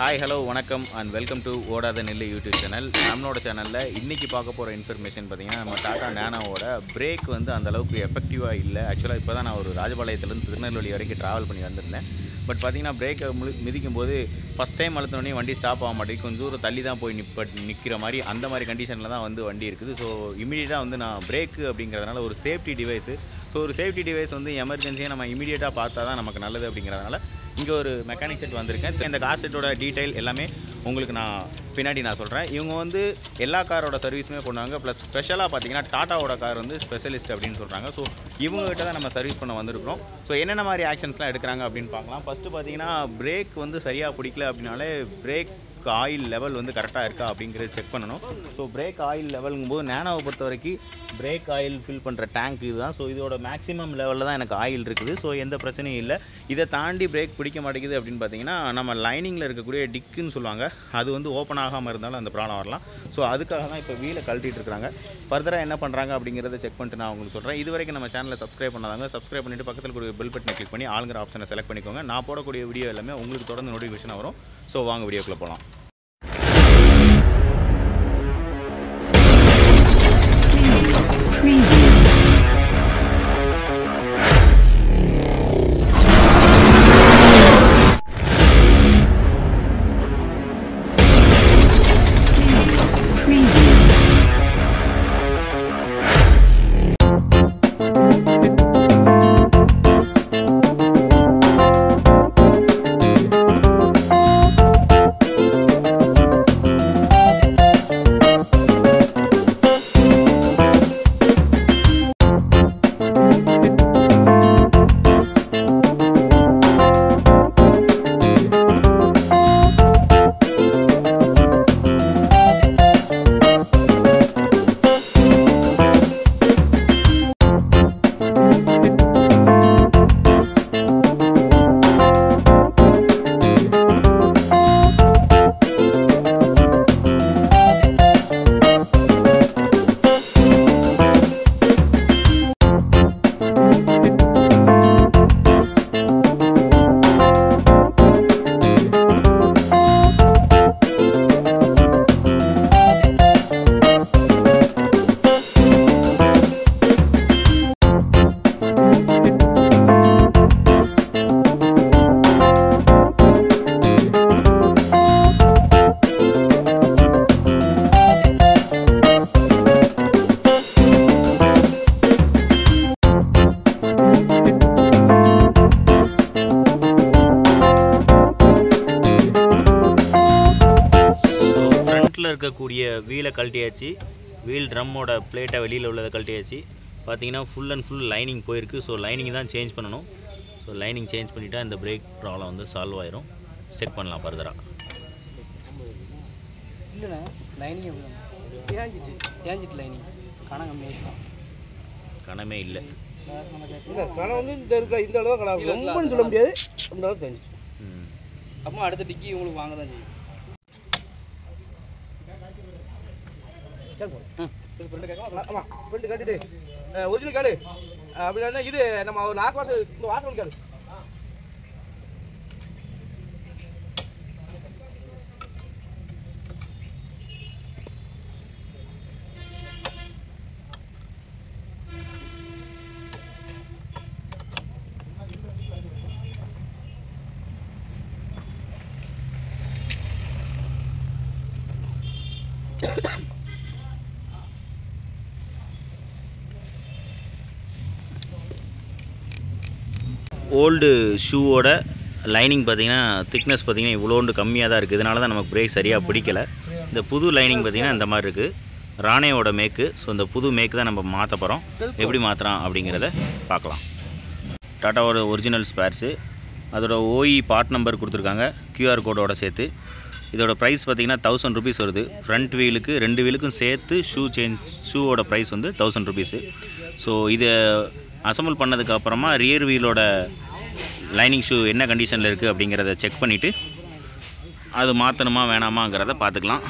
Hi hello வணக்கம் and welcome to Odatha Nellu YouTube channel நம்மளோட சேனலில் இன்றைக்கி பார்க்க போகிற இன்ஃபர்மேஷன் பார்த்தீங்கன்னா நம்ம டாடா நேனோவோட பிரேக் வந்து அந்த அளவுக்கு எஃபெக்டிவாக இல்லை. ஆக்சுவலாக இப்போ தான் நான் ஒரு ராஜபாளையத்துலேருந்து திருநெல்வேலி வரைக்கும் ட்ராவல் பண்ணி வந்திருந்தேன். பட் பார்த்தீங்கன்னா பிரேக்கை முழு மிதிக்கும் போது ஃபஸ்ட் டைம் அழுத்தினோடனே வண்டி ஸ்டாப் ஆக மாட்டேங்குது. கொஞ்சம் தூரம் தள்ளி தான் போய் நிப்ப நிற்கிற மாதிரி அந்த மாதிரி கண்டிஷனில் தான் வந்து வண்டி இருக்குது. ஸோ இமீடியட்டாக வந்து நான் பிரேக்கு அப்படிங்கிறதுனால ஒரு சேஃப்டி டிவைஸு ஸோ ஒரு சேஃப்டி டிவைஸ் வந்து எமர்ஜென்சியாக நம்ம இமீடியட்டாக பார்த்தா தான் நமக்கு நல்லது அப்படிங்கிறதுனால இங்கே ஒரு மெக்கானிக் செட் வந்திருக்கேன். இந்த கார் செட்டோட டீட்டெயில் எல்லாமே உங்களுக்கு நான் பின்னாடி நான் சொல்கிறேன் இவங்க வந்து எல்லா காரோட சர்வீஸுமே பண்ணுவாங்க ப்ளஸ் ஸ்பெஷலாக பார்த்தீங்கன்னா டாட்டாவோட கார் வந்து ஸ்பெஷலிஸ்ட் அப்படின்னு சொல்கிறாங்க ஸோ இவங்ககிட்ட தான் நம்ம சர்வீஸ் பண்ண வந்திருக்கிறோம். ஸோ என்னென்ன மாதிரி ஆக்ஷன்ஸ்லாம் எடுக்கிறாங்க அப்படின்னு பார்க்கலாம். ஃபஸ்ட்டு பார்த்தீங்கன்னா பிரேக் வந்து சரியாக பிடிக்கல அப்படின்னாலே பிரேக் ஆயில் லெவல் வந்து கரெக்டாக இருக்கா அப்படிங்கிறத செக் பண்ணணும். ஸோ பிரேக் ஆயில் லெவலுங்கும்போது நேனோவை பொறுத்த வரைக்கும் பிரேக் ஆயில் ஃபில் பண்ணுற டேங்க் இதுதான். ஸோ இதோட மேக்ஸிமம் லெவலில் தான் எனக்கு ஆயில் இருக்குது. ஸோ எந்த பிரச்சனையும் இல்லை. இதை தாண்டி பிரேக் பிடிக்க மாட்டேங்குது அப்படின்னு பார்த்தீங்கன்னா நம்ம லைனிங்கில் இருக்கக்கூடிய டிக்குன்னு சொல்லுவாங்க. அது வந்து ஓப்பன் ஆகாமல் இருந்தாலும் அந்த ப்ராப்ளம் வரலாம். ஸோ அதுக்காக தான் இப்போ வீலை கழட்டிட்டு இருக்கிறாங்க ஃபர்தராக என்ன பண்ணுறாங்க அப்படிங்கிறத செக் பண்ணிட்டு நான் உங்களுக்கு சொல்கிறேன் இது வரைக்கும் நம்ம சேனலை சப்ஸ்கிரைப் பண்ணாதாங்க சப்ஸ்கிரைப் பண்ணிட்டு பக்கத்தில் கூடிய பெல் பட்டனை கிளிக் பண்ணி ஆளுங்கிற ஆப்ஷனை செலக்ட் பண்ணிக்கோங்க. நான் போடக்கூடிய வீடியோ எல்லாமே உங்களுக்கு தொடர்ந்து நோட்டிஃபிகேஷன் வரும். ஸோ வாங்க வீடியோக்குள்ளே போகலாம் இருக்கக்கூடிய வீலை கழட்டியாச்சு. வீல் ட்ரம்மோட பிளேட்டை வெளியில் உள்ளதை கழட்டியாச்சு. பார்த்தீங்கன்னா ஃபுல் அண்ட் ஃபுல் லைனிங் போயிருக்கு. ஸோ லைனிங் தான் சேஞ்ச் பண்ணணும். ஸோ லைனிங் சேஞ்ச் பண்ணிட்டா இந்த பிரேக் ப்ராப்ளம் வந்து சால்வ் ஆயிரும். செக் பண்ணலாம் ஃபர்தராக இல்லைண்ணே லைனிங் எப்படி ஏஞ்சிச்சு ஏஞ்சிட்டு லைனிங் கணம் கம்மியாக இல்லை. இல்லை கணம் வந்து இந்த இருக்கிற இந்த அளவு கணம். ரொம்பன்னு சொல்ல முடியாது. அந்த அளவு தெரிஞ்சிச்சு ம். அப்போ அடுத்த டிக்கி உங்களுக்கு வாங்க தான் செய்யும். ஒரிஜினல் காடு அப்படின்னா இது நம்ம ஒரு நாக்கு வாசம் இந்த வாசம் காடு ஓல்டு ஷூவோட லைனிங் பார்த்தீங்கன்னா திக்னஸ் பார்த்தீங்கன்னா இவ்வளோண்டு கம்மியாக தான் இருக்குது இதனால தான் நமக்கு பிரேக் சரியாக பிடிக்கல. இந்த புது லைனிங் பார்த்தீங்கன்னா இந்த மாதிரி இருக்குது ராணேவோட மேக்கு ஸோ இந்த புது மேக்கு தான் நம்ம மாற்ற போகிறோம் எப்படி மாற்றுறோம் அப்படிங்கிறத பார்க்கலாம். டாட்டாவோட ஒரிஜினல் ஸ்பேர்ஸு அதோட ஓஇ பார்ட் நம்பர் கொடுத்துருக்காங்க. கியூஆர் கோடோட சேர்த்து. இதோட ப்ரைஸ் பார்த்தீங்கன்னா தௌசண்ட் ருபீஸ் வருது. ஃப்ரண்ட் வீலுக்கு ரெண்டு வீலுக்கும் சேர்த்து ஷூ சேஞ்ச் ஷூவோட ப்ரைஸ் வந்து தௌசண்ட் ருபீஸு ஸோ இதை அசம்பிள் பண்ணதுக்கு அப்புறமா ரியர் வீலோட லைனிங் ஷூ என்ன கண்டிஷனில் இருக்குது அப்படிங்கிறத செக் பண்ணிவிட்டு அது மாற்றணுமா வேணாமாங்கிறத பார்த்துக்கலாம்.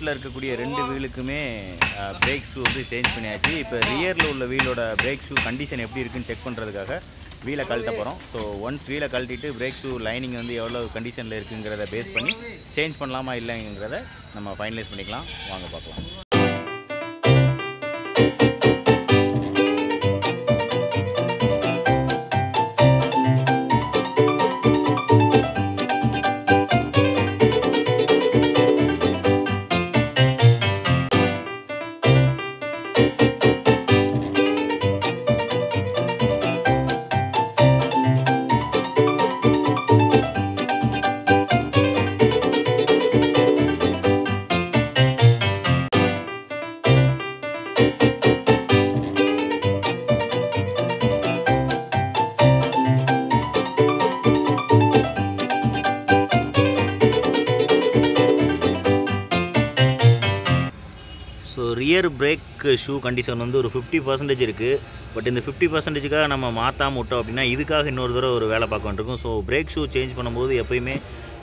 ஃப்ரண்ட்டில் இருக்கக்கூடிய ரெண்டு வீலுக்குமே பிரேக் ஷூ வந்து சேஞ்ச் பண்ணியாச்சு. இப்போ ரியரில் உள்ள வீலோட பிரேக் ஷூ கண்டிஷன் எப்படி இருக்குன்னு செக் பண்ணுறதுக்காக வீலை கழட்ட போகிறோம் ஸோ ஒன்ஸ் வீலை கழட்டிட்டு பிரேக் ஷூ லைனிங் வந்து எவ்வளோ கண்டிஷனில் இருக்குங்கிறத பேஸ் பண்ணி சேஞ்ச் பண்ணலாமா இல்லைங்கிறத நம்ம ஃபைனலைஸ் பண்ணிக்கலாம். வாங்க பார்க்கலாம். பிரேக் ஷூ கண்டிஷன் வந்து ஒரு ஃபிஃப்டி பர்சன்டேஜ் இருக்குது பட் இந்த ஃபிஃப்டி பர்சன்டேஜுக்காக நம்ம மாற்றாம விட்டோம் அப்படின்னா இதுக்காக இன்னொரு தடவை ஒரு வேலை பார்க்க வேண்டியிருக்கும். ஸோ பிரேக் ஷூ சேஞ்ச் பண்ணும்போது எப்பயுமே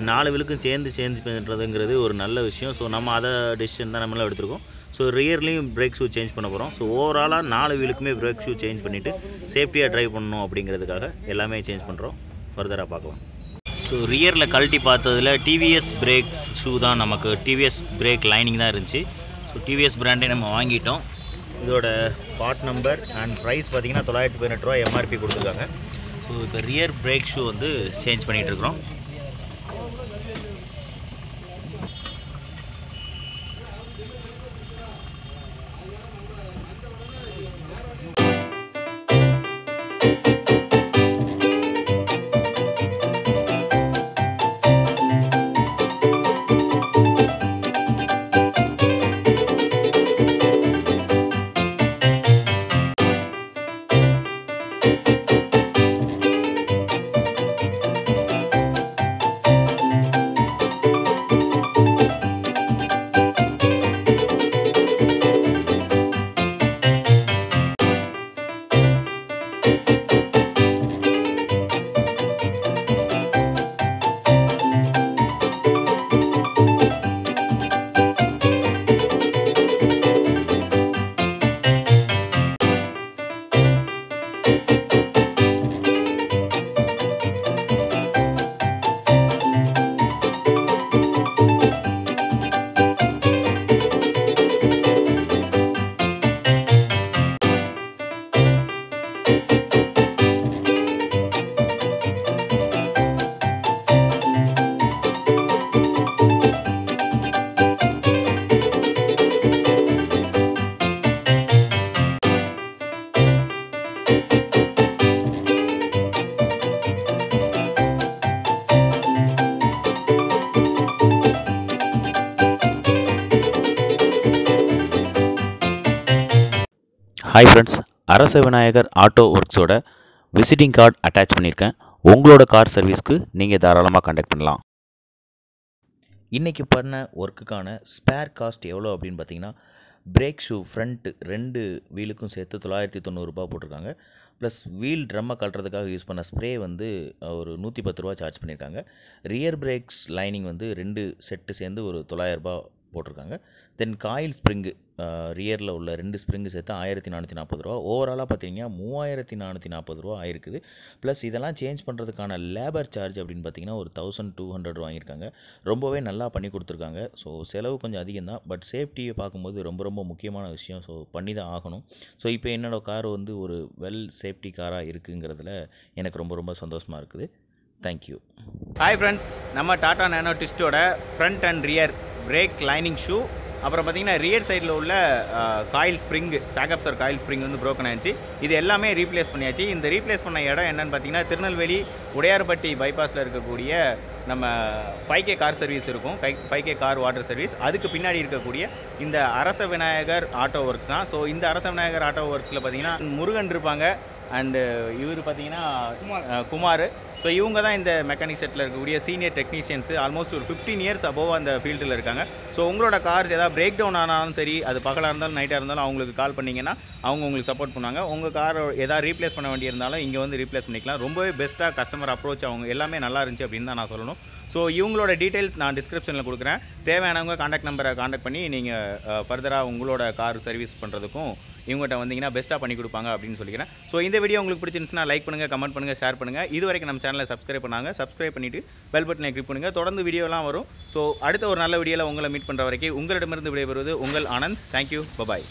நாலு விழுக்கும் சேர்ந்து சேஞ்ச் பண்ணுறதுங்கிறது ஒரு நல்ல விஷயம். ஸோ நம்ம அதை டெசிஷன் தான் நம்மளாம் எடுத்திருக்கோம். ஸோ ரியர்லேயும் பிரேக் ஷூ சேஞ்ச் பண்ண போகிறோம் ஸோ ஓவராலாக நாலு வீலுக்குமே பிரேக் ஷூ சேஞ்ச் பண்ணிவிட்டு சேஃப்டியாக ட்ரைவ் பண்ணணும் அப்படிங்கிறதுக்காக எல்லாமே சேஞ்ச் பண்ணுறோம் ஃபர்தராக பார்க்கலாம். ஸோ ரியரில் கழட்டி பார்த்ததில் டிவிஎஸ் பிரேக் ஷூ தான் நமக்கு டிவிஎஸ் பிரேக் லைனிங் தான் இருந்துச்சு. ஸோ டிவிஎஸ் பிராண்டே நம்ம வாங்கிட்டோம். இதோட பார்ட் நம்பர் அண்ட் ப்ரைஸ் பார்த்தீங்கன்னா தொள்ளாயிரத்தி பதினெட்டு ரூபா எம்ஆர்பி கொடுத்துருக்காங்க. ஸோ இப்போ ரியர் பிரேக் ஷூ வந்து சேஞ்ச் பண்ணிகிட்டு hi friends Arasa Vinayagar auto ஒர்க்ஸோட visiting card attach பண்ணியிருக்கேன். உங்களோட கார் சர்வீஸ்க்கு நீங்கள் தாராளமாக கண்டக்ட் பண்ணலாம். இன்றைக்கி பண்ண ஒர்க்குக்கான ஸ்பேர் காஸ்ட் எவ்வளோ அப்படின்னு பார்த்தீங்கன்னா பிரேக் ஷூ ஃப்ரண்ட்டு ரெண்டு வீலுக்கும் சேர்த்து தொள்ளாயிரத்தி தொண்ணூறுரூபா போட்டிருக்காங்க. ப்ளஸ் வீல் ட்ரம்மை கட்டுறதுக்காக யூஸ் பண்ண ஸ்ப்ரே வந்து ஒரு நூற்றி பத்து ரூபா சார்ஜ் பண்ணியிருக்காங்க. ரியர் பிரேக்ஸ் லைனிங் வந்து ரெண்டு செட்டு சேர்ந்து ஒரு தொள்ளாயிரரூபா போட்டிருக்காங்க. தென் காயில் ஸ்ப்ரிங்கு ரியரில் உள்ள ரெண்டு ஸ்ப்ரிங்கு சேர்த்து ஆயிரத்தி நானூற்றி நாற்பது ரூபா. ஓவராலாக பார்த்தீங்கன்னா மூவாயிரத்தி நானூற்றி நாற்பது ரூபா ஆயிருக்குது. ப்ளஸ் இதெல்லாம் சேஞ்ச் பண்ணுறதுக்கான லேபர் சார்ஜ் அப்படின்னு பார்த்தீங்கன்னா ஒரு தௌசண்ட் டூ ஹண்ட்ரட் வாங்கியிருக்காங்க. ரொம்பவே நல்லா பண்ணி கொடுத்துருக்காங்க. ஸோ செலவு கொஞ்சம் அதிகம் தான். பட் சேஃப்டியை பார்க்கும்போது ரொம்ப ரொம்ப முக்கியமான விஷயம். ஸோ பண்ணி தான் ஆகணும். ஸோ இப்போ என்னோடய கார் வந்து ஒரு வெல் சேஃப்டி காராக இருக்குங்கிறதுல எனக்கு ரொம்ப ரொம்ப சந்தோஷமாக இருக்குது. தேங்க்யூ ஹாய் ஃப்ரெண்ட்ஸ் நம்ம Tata Nano டிஸ்டோட front and rear brake lining shoe அப்புறம் பார்த்தீங்கன்னா ரியர் சைடில் உள்ள coil spring shock absorber coil spring வந்து broken ஆயிடுச்சு. இது எல்லாமே ரீப்ளேஸ் பண்ணியாச்சு. இந்த ரீப்ளேஸ் பண்ண இடம் என்னன்னு பார்த்தீங்கன்னா திருநெல்வேலி உடையார்பட்டி பைபாஸில் இருக்கக்கூடிய நம்ம ஃபைவ் கே கார் சர்வீஸ் இருக்கும். Five K car water service அதுக்கு பின்னாடி இருக்கக்கூடிய இந்த அரச விநாயகர் ஆட்டோ ஒர்க்ஸ் தான். ஸோ இந்த அரச விநாயகர் ஆட்டோ ஒர்க்ஸில் பார்த்தீங்கன்னா முருகன் இருப்பாங்க. அண்டு இவர் பார்த்தீங்கன்னா குமார். ஸோ இவங்க தான் இந்த மெக்கானிக் செட்டில் இருக்கக்கூடிய சீனியர் டெக்னீஷியன்ஸ் ஆல்மோஸ்ட் ஒரு ஃபிஃப்டீன் இயர்ஸ் அபோவ் அந்த ஃபீல்டில் இருக்காங்க. ஸோ உங்களோட கார்ஸ் ஏதாவது பிரேக் டவுன் ஆனாலும் சரி அது பகலாக இருந்தாலும் நைட்டாக இருந்தாலும் அவங்களுக்கு கால் பண்ணிங்கன்னா அவங்க உங்களுக்கு சப்போர்ட் பண்ணுவாங்க. உங்கள் கார் ஏதாவது ரீப்ளேஸ் பண்ண வேண்டியிருந்தாலும் இங்கே வந்து ரீப்ளேஸ் பண்ணிக்கலாம். ரொம்பவே பெஸ்ட்டாக கஸ்டமர் அப்ரோச் அவங்க எல்லாமே நல்லா இருந்துச்சு அப்படின்னு தான் நான் சொல்லணும். ஸோ இவங்களோட டீட்டெயில்ஸ் நான் டிஸ்கிரிப்ஷனில் கொடுக்குறேன். தேவையானவங்க காண்டாக்ட் நம்பரை காண்டாக்ட் பண்ணி நீங்கள் ஃபர்தராக உங்களோட கார் சர்வீஸ் பண்ணுறதுக்கும் இவங்ககிட்ட வந்தீங்கன்னா பெஸ்ட்டாக பண்ணி கொடுப்பாங்க அப்படின்னு சொல்லிக்கிறேன். ஸோ இந்த வீடியோ உங்களுக்கு பிடிச்சிருந்துச்சுன்னா லைக் பண்ணுங்கள் கமெண்ட் பண்ணுங்கள் ஷேர் பண்ணுங்கள் இது வரைக்கும் நம்ம சேனலை சப்ஸ்கிரைப் பண்ணாங்க சப்ஸ்கிரைப் பண்ணிவிட்டு பெல் பட்டனை கிளிக் பண்ணுங்கள் தொடர்ந்து வீடியோலாம் வரும். ஸோ அடுத்த ஒரு நல்ல வீடியோவில் உங்களை மீட் பண்ணுற வரைக்கும் உங்களிடமிருந்து விடைபெறுவது உங்கள் ஆனந்த். Thank you bye bye